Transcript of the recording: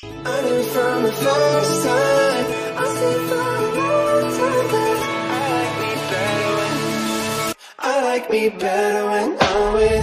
I knew from the first time. I stayed for a long time but I like me better when I like me better when I'm with